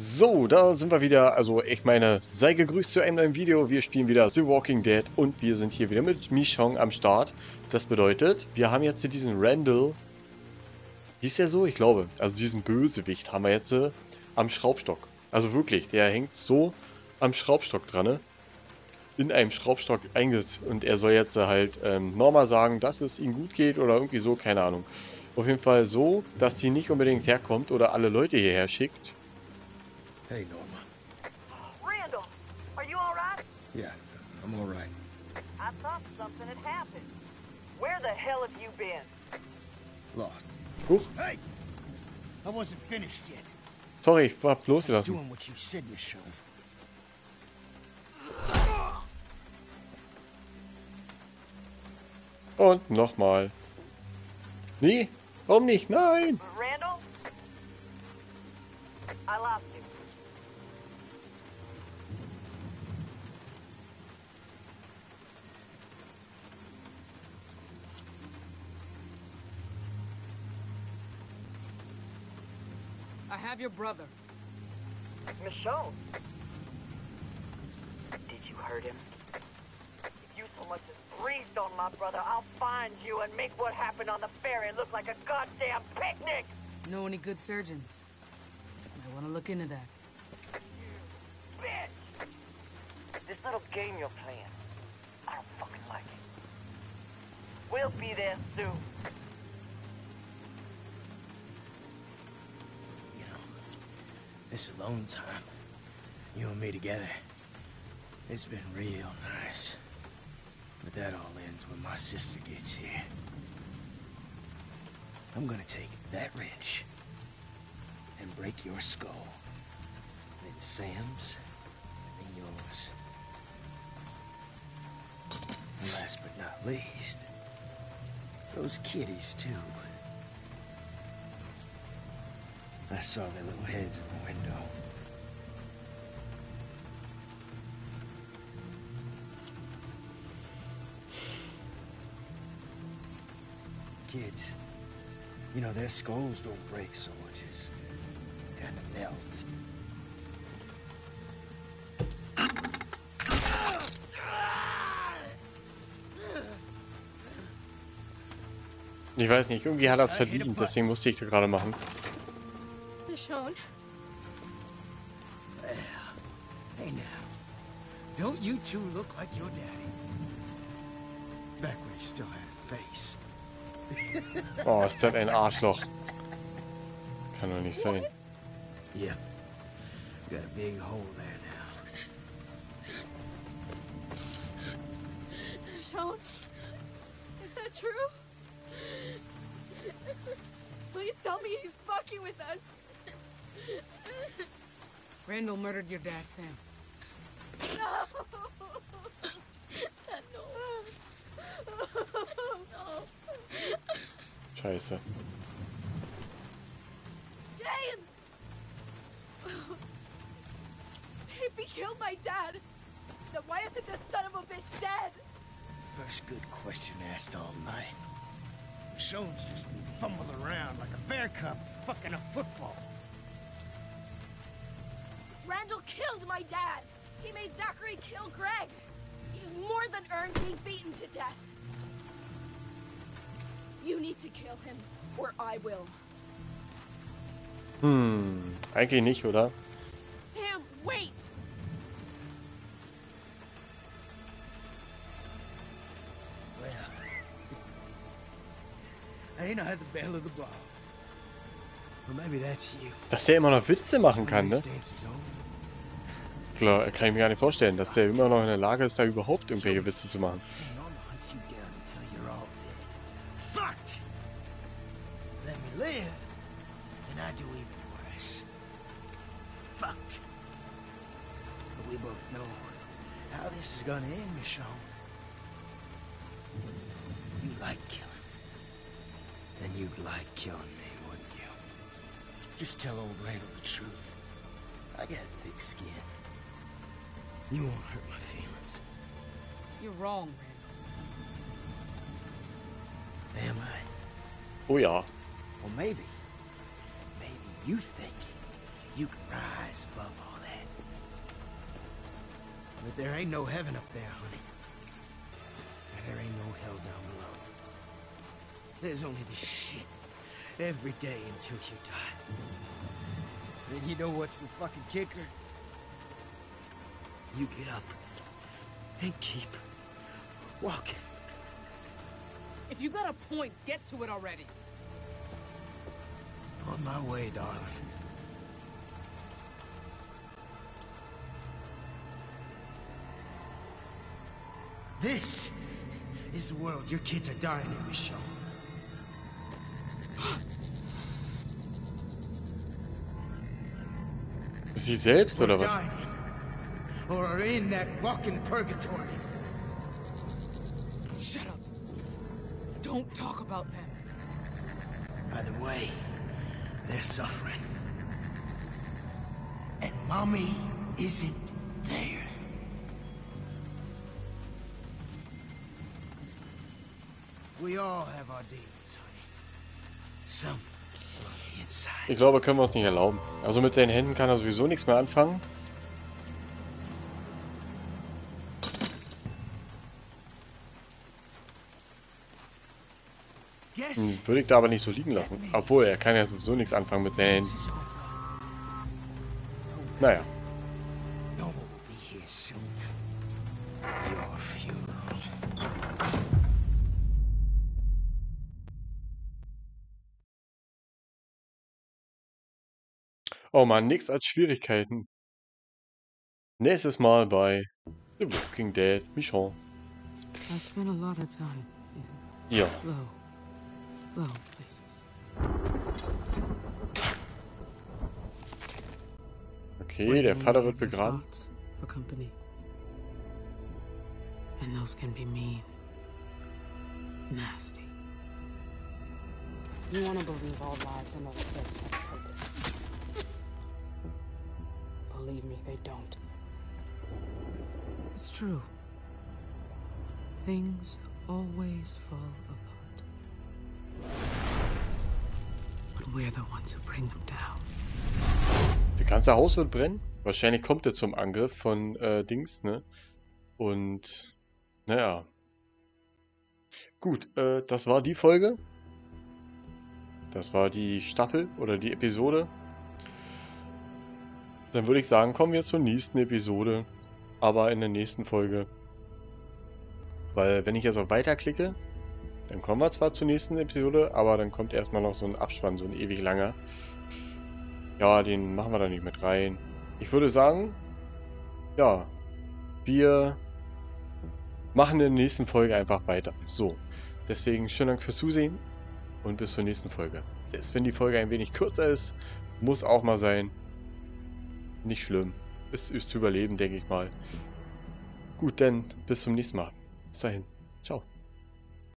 So, da sind wir wieder. Also, ich meine, sei gegrüßt zu einem neuen Video. Wir spielen wieder The Walking Dead und wir sind hier wieder mit Michonne am Start. Das bedeutet, wir haben jetzt diesen Randall. Hieß der so? Ich glaube. Also diesen Bösewicht haben wir jetzt äh, am Schraubstock. Also wirklich, der hängt so am Schraubstock dran. Ne? In einem Schraubstock eingesetzt. Und er soll jetzt äh, halt ähm, Norma sagen, dass es ihm gut geht oder irgendwie so, keine Ahnung. Auf jeden Fall so, dass sie nicht unbedingt herkommt oder alle Leute hierher schickt. Hey, Norma. Randall, are you all right? Yeah, I'm all right. I thought something had happened. Where the hell have you been? Lost. Huch, Hey! I wasn't finished yet. sorry, ich hab I was losgelassen. doing what you said, Michonne. Und nochmal. Nee, warum nicht? Nein! Randall? I have your brother. Michonne. Did you hurt him? If you so much as breathed on my brother, I'll find you and make what happened on the ferry look like a goddamn picnic! Know any good surgeons? I want to look into that. You Bitch! This little game you're playing, I don't fucking like it. We'll be there soon. This alone time, you and me together, it's been real nice. But that all ends when my sister gets here. I'm gonna take that wrench and break your skull. Then Sam's and yours. And last but not least, those kitties too. I saw their little heads in the window. Kids, you know, their skulls don't break so much as kind of melt. Ich weiß nicht, irgendwie hat er es verdient, deswegen musste ich das gerade machen. Michonne, Hey now, don't you two look like your daddy? Back when he still had a face. Oh, ist das ein Arschloch. Kann doch nicht sein. Yeah. Got a big hole there now. Michonne, is that true? Please tell me he's fucking with us. Randall murdered your dad, Sam. No. no. Scheiße. James! If he killed my dad, then why isn't this son of a bitch dead? First good question asked all night. Michonne's just been fumbling around like a bear cub fucking a football. Randall killed my dad. He made Zachary kill Greg. He's more than earned being beaten to death. You need to kill him, or I will. Hm, eigentlich nicht, oder? Sam, wait! Well, I ain't had the bell of the ball. Well, maybe that's you. Dass der immer noch Witze machen kann, ne? Klar, kann ich mir gar nicht vorstellen, dass der immer noch in der Lage ist, da überhaupt irgendwelche Witze zu machen. Just tell old Randall the truth. I got thick skin. You won't hurt my feelings. You're wrong, Randall. Am I? Oh ja. Well, maybe. Maybe you think you can rise above all that. But there ain't no heaven up there, honey. And there ain't no hell down below. There's only this shit every day until you die. And you know what's the fucking kicker? You get up and keep walking. If you got a point, get to it already. On my way, darling. This is the world your kids are dying in, Michelle. Sie selbst oder was? dying in. Or are in that walking purgatory. Shut up. Don't talk about them. Either way, they're suffering. And mommy isn't there. We all have our demons, honey. Some on the inside. Ich glaube, können wir uns nicht erlauben. Also mit seinen Händen kann er sowieso nichts mehr anfangen. Hm, Würde ich da aber nicht so liegen lassen. Obwohl, er kann ja sowieso nichts anfangen mit seinen Händen. Naja. Oh man, nichts als Schwierigkeiten. Nächstes Mal bei The Walking Dead Michonne. I spent a lot of time Ja. in low, low places. Okay, der Vater wird begraben. for company. And those can be mean. Nasty. You want to believe all lives on other planets have a purpose. Believe me, they don't. It's true. Things always fall apart. Das ganze Haus wird brennen. Wahrscheinlich kommt er zum Angriff von äh, Dings, ne? Und, naja. Gut, äh, das war die Folge. Das war die Staffel oder die Episode. Dann würde ich sagen, kommen wir zur nächsten Episode. Aber in der nächsten Folge. Weil, wenn ich jetzt auf Weiter klicke, dann kommen wir zwar zur nächsten Episode, aber dann kommt erstmal noch so ein Abspann, so ein ewig langer. Ja, den machen wir da nicht mit rein. Ich würde sagen, ja, wir machen in der nächsten Folge einfach weiter. So, deswegen schönen Dank fürs Zusehen und bis zur nächsten Folge. Selbst wenn die Folge ein wenig kürzer ist, muss auch mal sein. Nicht schlimm. Es ist zu überleben, denke ich mal. Gut, dann bis zum nächsten Mal. Bis dahin. Ciao.